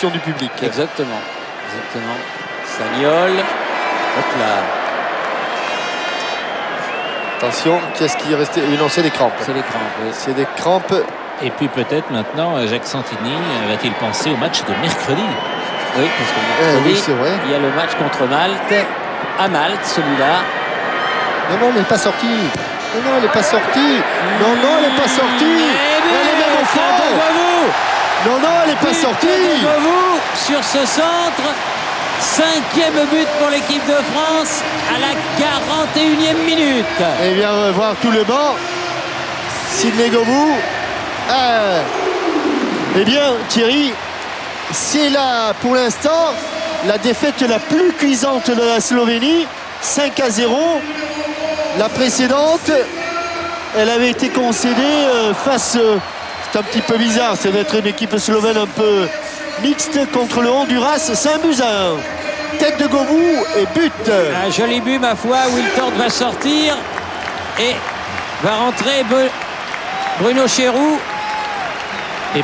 du public. Exactement. Exactement. Sagnol. Hop là. Attention, qu'est-ce qui est resté? Oui, Non, c'est des crampes. C'est les crampes. oui. C'est des crampes. Et puis peut-être maintenant, euh, Jacques Santini euh, va-t-il penser au match de mercredi? Oui, parce que Eh mercredi, oui, c'est vrai. il y a le match contre Malte. À Malte, celui-là. Non, non, elle n'est pas sortie. Non, non, elle n'est pas sortie. Non, non, elle n'est pas sortie. Elle est même au fond. Non, non, elle n'est pas sortie. vous sur ce centre. Cinquième but pour l'équipe de France à la 41e minute. Et bien, on va voir tout le banc. Sidney Govou. Ah. Eh bien, Thierry, c'est là, pour l'instant, la défaite la plus cuisante de la Slovénie. 5 à 0. La précédente, elle avait été concédée euh, face. euh, c'est un petit peu bizarre, ça va une équipe slovène un peu mixte contre le Honduras. 5 buts à 1. Tête de Govou et but. Un joli but, ma foi. Wiltord va sortir et va rentrer Bruno Chéroux. Et